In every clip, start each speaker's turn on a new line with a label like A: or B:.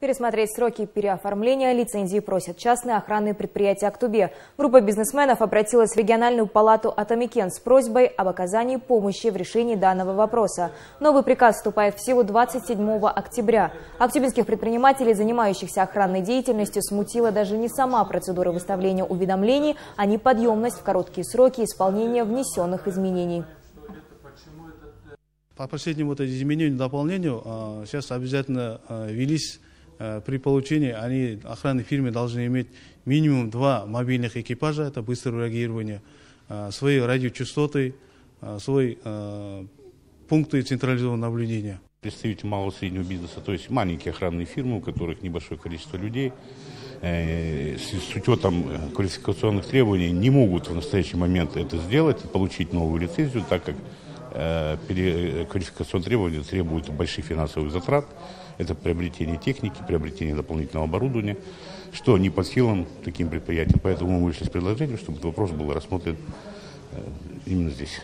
A: Пересмотреть сроки переоформления лицензии просят частные охранные предприятия Актубе. Группа бизнесменов обратилась в региональную палату Атамикен с просьбой об оказании помощи в решении данного вопроса. Новый приказ вступает в силу 27 октября. Актюбинских предпринимателей, занимающихся охранной деятельностью, смутила даже не сама процедура выставления уведомлений, а неподъемность в короткие сроки исполнения внесенных изменений.
B: По последнему вот изменению, дополнению, а, сейчас обязательно а, велись при получении они, охранные фирмы должны иметь минимум два мобильных экипажа, это быстрое реагирование, э, свои радиочастоты, э, свои пункты централизованного наблюдения.
C: Представители малого среднего бизнеса, то есть маленькие охранные фирмы, у которых небольшое количество людей, с учетом квалификационных требований не могут в настоящий момент это сделать получить новую лицензию, так как квалификационные требования требуют больших финансовых затрат. Это приобретение техники, приобретение дополнительного оборудования, что не под силам таким предприятиям. Поэтому мы вышли с предложением, чтобы этот вопрос был рассмотрен э, именно здесь.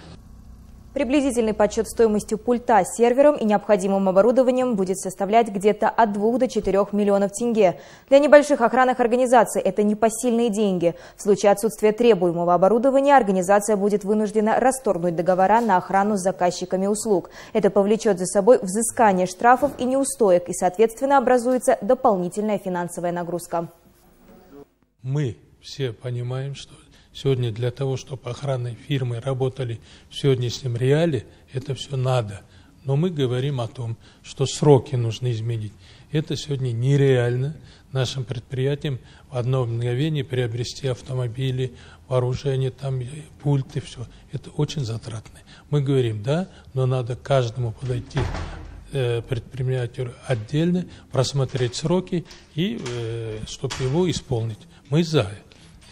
A: Приблизительный подсчет стоимости пульта с сервером и необходимым оборудованием будет составлять где-то от 2 до 4 миллионов тенге. Для небольших охранных организаций это непосильные деньги. В случае отсутствия требуемого оборудования организация будет вынуждена расторгнуть договора на охрану с заказчиками услуг. Это повлечет за собой взыскание штрафов и неустоек и, соответственно, образуется дополнительная финансовая нагрузка.
D: Мы все понимаем, что Сегодня для того, чтобы охранные фирмы работали в сегодняшнем реале, это все надо. Но мы говорим о том, что сроки нужно изменить. Это сегодня нереально нашим предприятиям в одно мгновение приобрести автомобили, вооружение, там, пульты, все. Это очень затратно. Мы говорим, да, но надо каждому подойти э, предпринимателю отдельно, просмотреть сроки и э, чтобы его исполнить. Мы за это.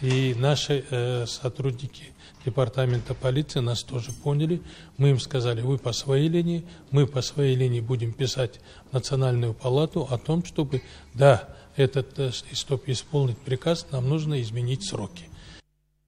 D: И наши э, сотрудники департамента полиции нас тоже поняли. Мы им сказали, вы по своей линии, мы по своей линии будем писать в Национальную палату о том, чтобы, да, этот, э, чтобы исполнить приказ, нам нужно изменить сроки.